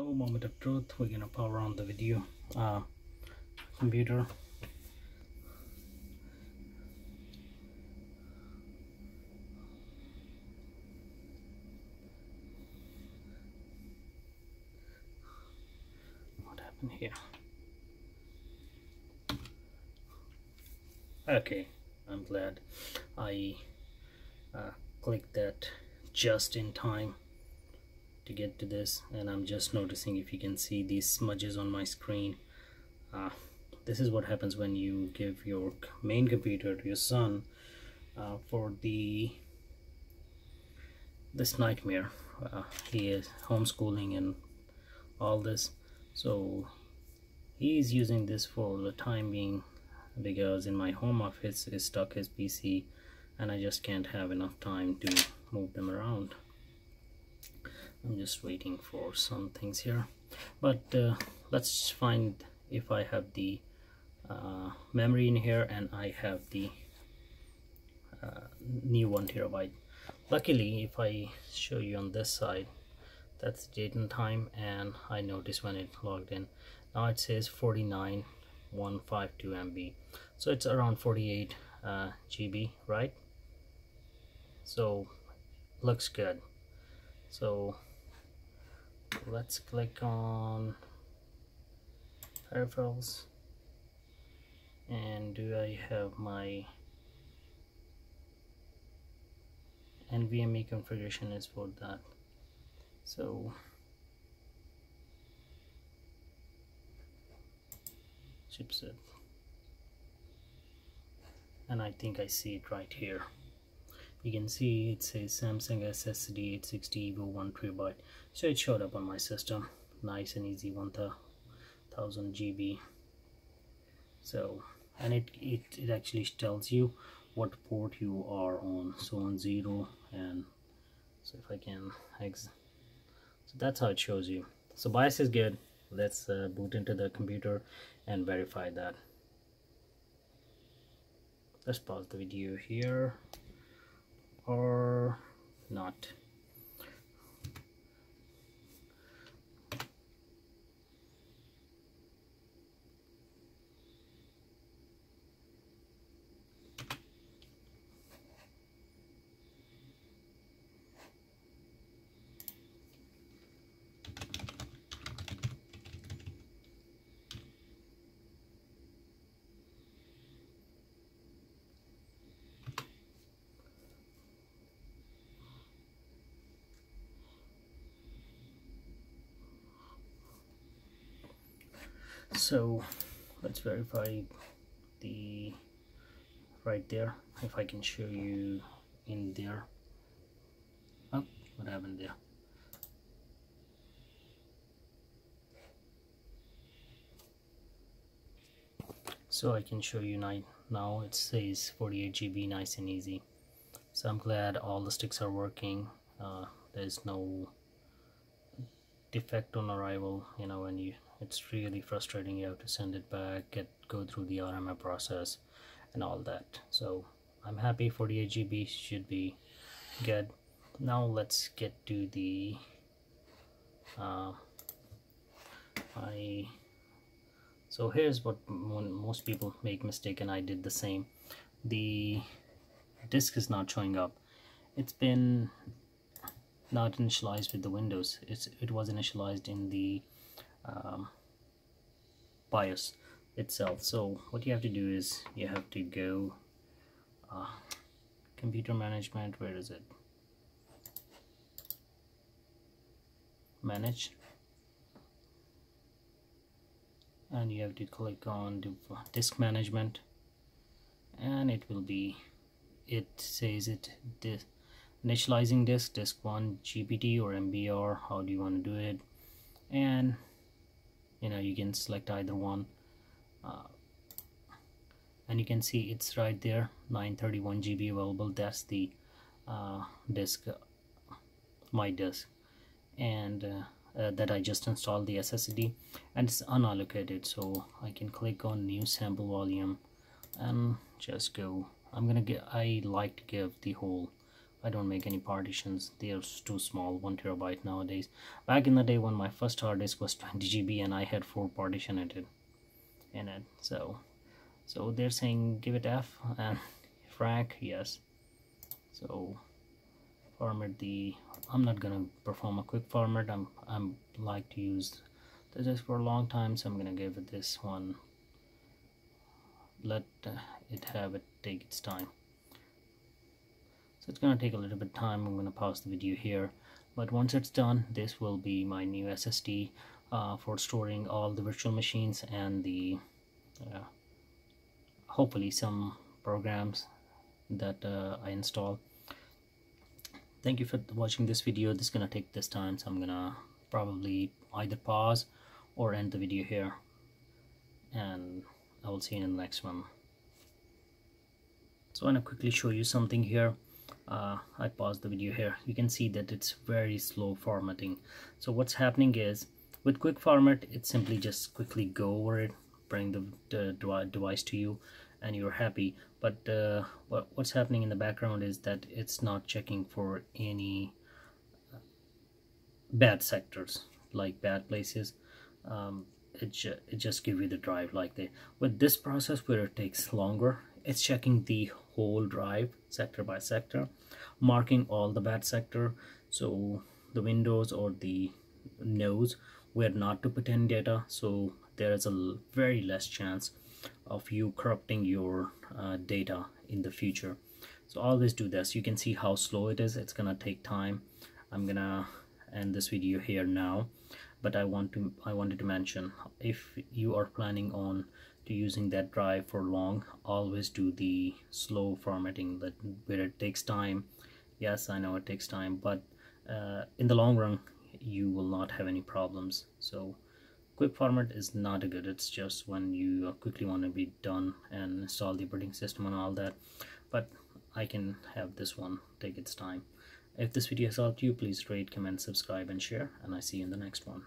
So moment of truth, we're gonna power on the video uh, computer. What happened here? Okay, I'm glad I uh, clicked that just in time to get to this and I'm just noticing if you can see these smudges on my screen. Uh, this is what happens when you give your main computer to your son uh, for the this nightmare. Uh, he is homeschooling and all this. So he's using this for the time being because in my home office is stuck his PC and I just can't have enough time to move them around I'm just waiting for some things here. But uh, let's find if I have the uh, memory in here and I have the uh, new one terabyte luckily if I show you on this side that's date and time and I notice when it logged in. Now it says 49152 MB so it's around 48 uh, GB right? So looks good. So let's click on peripherals and do I have my NVMe configuration is for that. So chipset. And I think I see it right here you can see it says Samsung SSD 860 EVO 1 terabyte so it showed up on my system. Nice and easy 1000 GB so and it, it it actually tells you what port you are on. So on zero and so if I can exit so that's how it shows you. So BIOS is good. Let's uh, boot into the computer and verify that. Let's pause the video here or not so let's verify the right there if I can show you in there. Oh what happened there? So I can show you now it says 48 GB nice and easy. So I'm glad all the sticks are working. Uh, there's no defect on arrival you know when you it's really frustrating you have to send it back get go through the RMA process and all that. So I'm happy. 48 GB should be good. Now let's get to the uh, I so here's what most people make mistake and I did the same. The disk is not showing up. It's been not initialized with the Windows. It's it was initialized in the um, BIOS itself. So what you have to do is you have to go uh, computer management where is it? Manage. And you have to click on the disk management. And it will be it says it this initializing disk disk 1 GPT or MBR how do you want to do it? And you know you can select either one. Uh, and you can see it's right there 931 GB available. That's the uh, disk my disk. And uh, uh, that I just installed the SSD and it's unallocated so I can click on new simple volume and just go. I'm gonna get I like to give the whole I don't make any partitions. They are too small one terabyte nowadays. Back in the day when my first hard disk was 20 GB and I had four partition in it in it. So so they're saying give it F and frac yes. So format the I'm not gonna perform a quick format. I'm I'm like to use this for a long time so I'm gonna give it this one. Let uh, it have it take its time it's gonna take a little bit of time I'm gonna pause the video here. But once it's done this will be my new SSD uh, for storing all the virtual machines and the uh, hopefully some programs that uh, I install. Thank you for watching this video. This is gonna take this time so I'm gonna probably either pause or end the video here. And I will see you in the next one. So I'm gonna quickly show you something here uh, I paused the video here. You can see that it's very slow formatting. So what's happening is with quick format it simply just quickly go over it bring the, the device to you and you're happy. But uh, what, what's happening in the background is that it's not checking for any uh, bad sectors like bad places. Um, it, ju it just give you the drive like that with this process where it takes longer it's checking the whole drive sector by sector marking all the bad sector. So the windows or the nodes where not to put in data so there is a very less chance of you corrupting your uh, data in the future. So always do this. You can see how slow it is. It's gonna take time. I'm gonna end this video here now but I want to I wanted to mention if you are planning on using that drive for long. Always do the slow formatting that where it takes time. Yes I know it takes time but uh, in the long run you will not have any problems. So quick format is not a good. It's just when you quickly want to be done and install the operating system and all that. But I can have this one take its time. If this video has helped you please rate comment subscribe and share and I see you in the next one